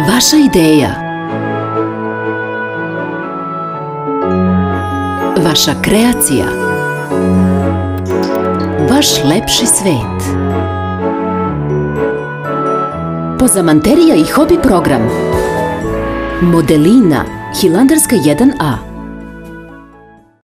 Vaša ideja. Vaša kreacija. Vaš lepši svet. Pozamanterija i hobi program. Modelina, Hilandarska 1A.